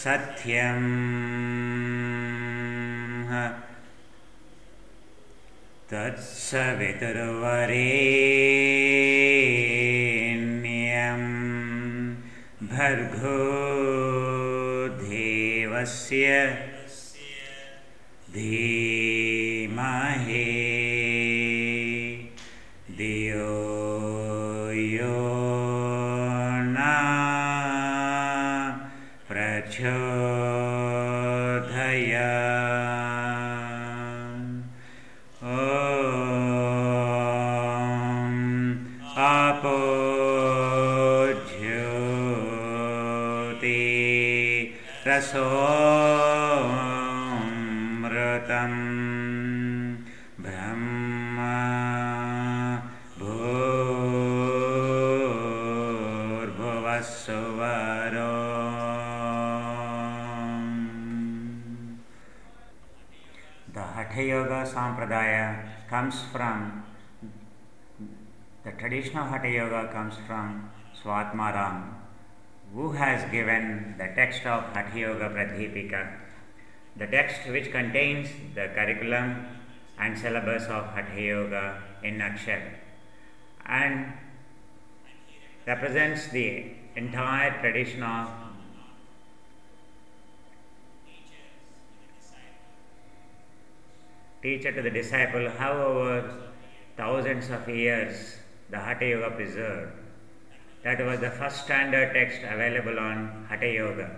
सत्यम्। तत्सवितुर्वरेण्यं भर्गो देवस्य। धीमहि आपो ज्योति रसोऽमृतं ब्रह्म The Hatha Yoga Sampradaya comes from the traditional Hatha Yoga comes from Swatmaram, who has given the text of Hatha Yoga Pradipika, the text which contains the curriculum and syllabus of Hatha Yoga in nutshell, and represents the entire tradition of teacher to the disciple, however, thousands of years the Hatha Yoga preserved. That was the first standard text available on Hatha Yoga.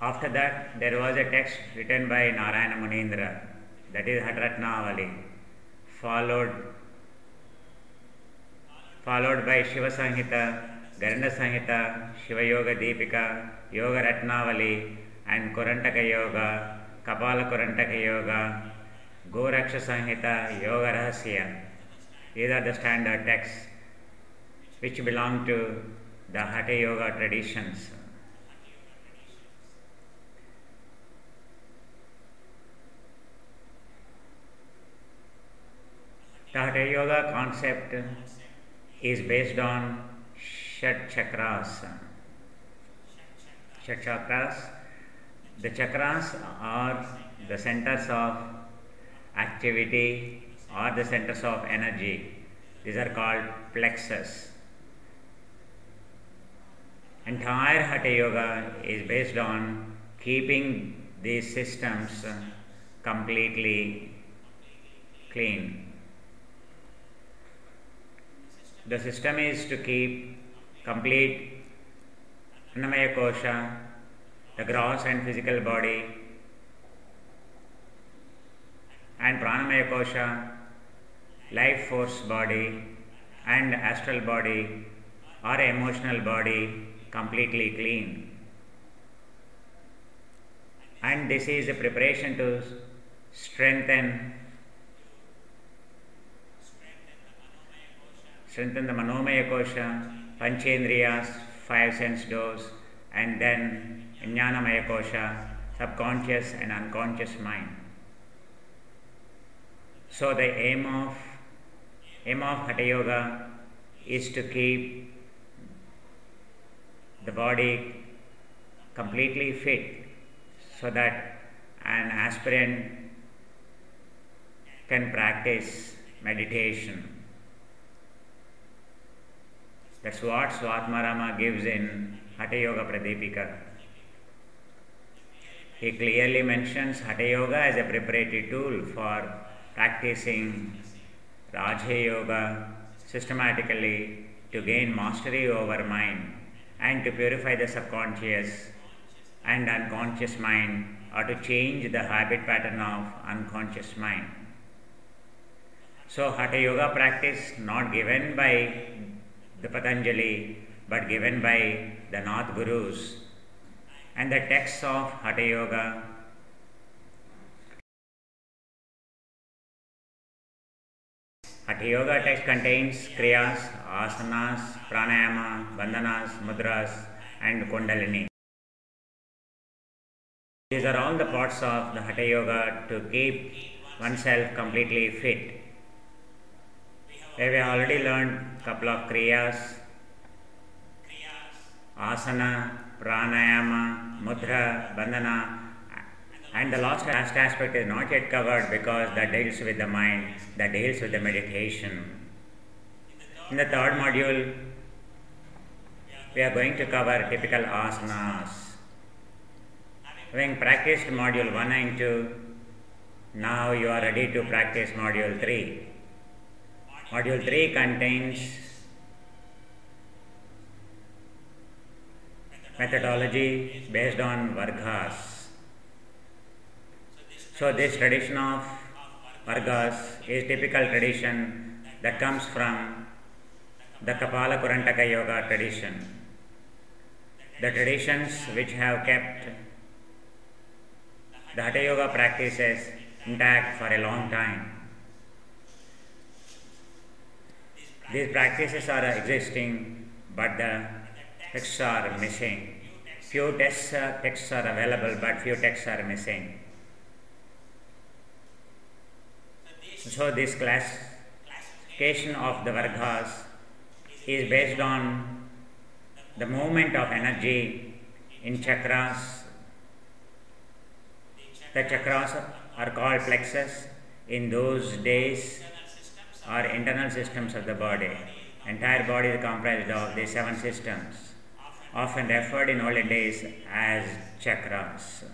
After that, there was a text written by Narayana Munindra, that is Hatratnavali, followed followed by Shiva Samhita, Gheranda Samhita, Shiva Yoga Deepika, Yoga Ratnavali, and Kurantaka Yoga, Kapala Kurantaka Yoga, Goraksha Samhita, Yoga Rahasya. These are the standard texts which belong to the Hatha Yoga traditions. The Hatha Yoga concept is based on Shat Chakras. Shat Chakras. The chakras are the centers of activity or the centers of energy. These are called plexus. Entire Hatha Yoga is based on keeping these systems uh, completely clean. The system is to keep complete Annamaya Kosha, the gross and physical body, and Pranamaya Kosha, life force body, and astral body or emotional body completely clean. And this is a preparation to strengthen strengthen the Manomaya Kosha, Panchendriyas, five sense doors, and then Jnanamaya Kosha, subconscious and unconscious mind. So the aim of aim of Hatha Yoga is to keep the body completely fit so that an aspirant can practice meditation. That's what Swatmarama gives in Hatha Yoga Pradipika. He clearly mentions Hatha Yoga as a preparatory tool for practicing Raja Yoga systematically to gain mastery over mind and to purify the subconscious and unconscious mind or to change the habit pattern of unconscious mind. So, Hatha Yoga practice not given by the Patanjali but given by the Nath Gurus and the texts of Hatha Yoga Hatha Yoga text contains kriyas, asanas, pranayama, bandhanas, mudras, and kundalini. These are all the parts of the Hatha Yoga to keep oneself completely fit. We have already learned a couple of kriyas, asana, pranayama, mudra, bandhana, and the last, last aspect is not yet covered because that deals with the mind, that deals with the meditation. In the third module, we are going to cover typical asanas. Having practiced module 1 and 2, now you are ready to practice module 3. Module 3 contains methodology based on Vargas. So this tradition of Vargas is typical tradition that comes from the Kapala Kurantaka Yoga tradition. The traditions which have kept the Hatha Yoga practices intact for a long time. These practices are existing, but the texts are missing. Few texts, uh, texts are available, but few texts are missing. So this classification of the Vargas is based on the movement of energy in chakras. The chakras are called plexus in those days are internal systems of the body. Entire body is comprised of the seven systems, often referred in olden days as chakras.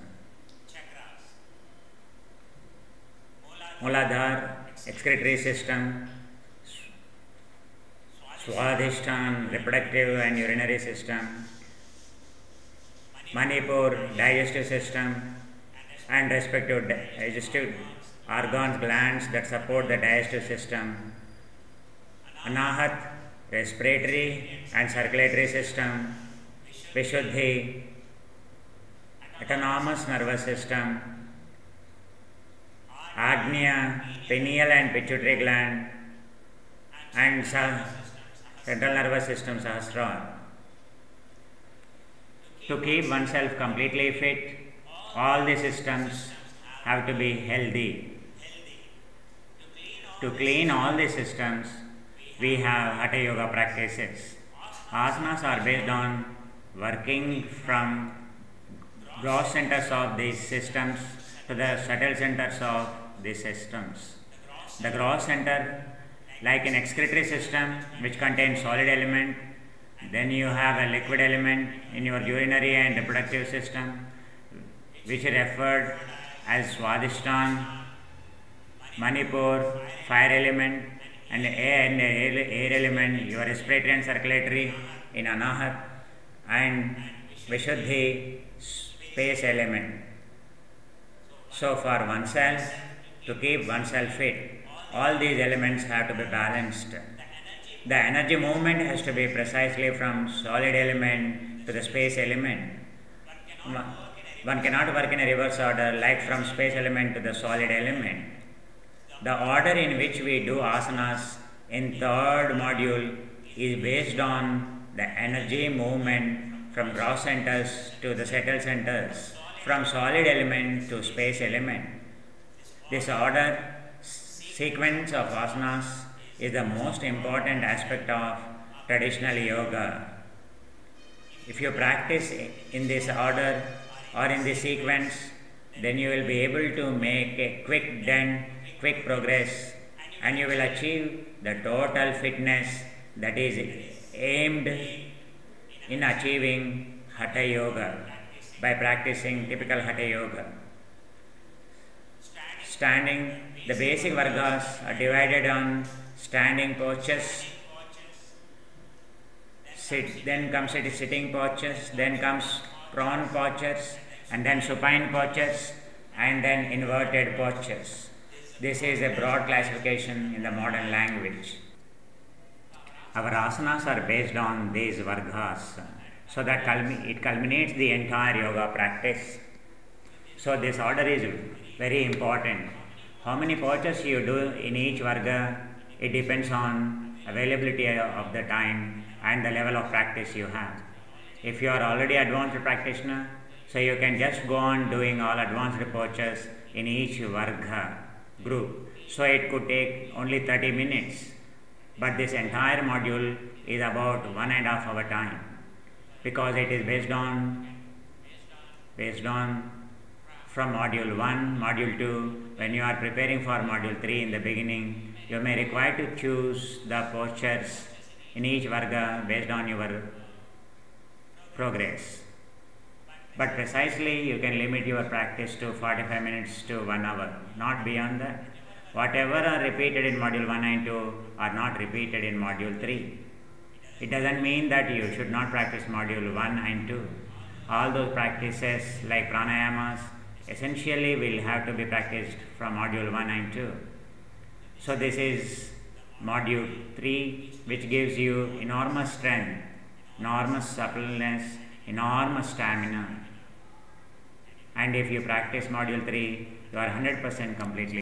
Muladhar, excretory system, Swadhisthana, reproductive and urinary system, Manipur, digestive system, and respective digestive organs, glands that support the digestive system, Anahat, respiratory and circulatory system, Vishuddhi, autonomous nervous system, Agnya, pineal and pituitary gland, and central nervous system Sahasrara. To keep oneself completely fit, all the systems have to be healthy. To clean all the systems, we have Hatha Yoga practices. Asanas are based on working from gross centers of these systems to the subtle centers of these systems. The gross center, like an excretory system which contains solid element, then you have a liquid element in your urinary and reproductive system, which is referred as Swadhisthana, Manipur, fire element, and air, and air, air element, your respiratory and circulatory in Anahat, and Vishuddhi, space element. So, for oneself, to keep oneself fit, all these elements have to be balanced. The energy movement has to be precisely from solid element to the space element. One cannot work in a reverse order like from space element to the solid element. The order in which we do asanas in third module is based on the energy movement from gross centers to the subtle centers, from solid element to space element. This order sequence of asanas is the most important aspect of traditional yoga. If you practice in this order or in this sequence, then you will be able to make a quick dent, quick progress, and you will achieve the total fitness that is aimed in achieving Hatha Yoga by practicing typical Hatha Yoga. Standing, the basic Vargas are divided on standing postures, sit, then comes it sitting postures, then comes prone postures, and then supine postures, and then inverted postures. This is a broad classification in the modern language. Our asanas are based on these vargas, so that it culminates the entire yoga practice. So, this order is very important. How many poses you do in each varga, it depends on availability of the time and the level of practice you have. If you are already advanced practitioner, so you can just go on doing all advanced poses in each varga group. So it could take only 30 minutes. But this entire module is about one and a half hour time because it is based on based on from module 1, module 2, when you are preparing for module 3 in the beginning, you may require to choose the postures in each varga based on your progress. But precisely you can limit your practice to 45 minutes to 1 hour, not beyond that. Whatever are repeated in module 1 and 2 are not repeated in module 3. It doesn't mean that you should not practice module 1 and 2. All those practices like pranayamas essentially will have to be practiced from module 1 and 2. So, this is module 3, which gives you enormous strength, enormous suppleness, enormous stamina. And if you practice module 3, you are 100% completely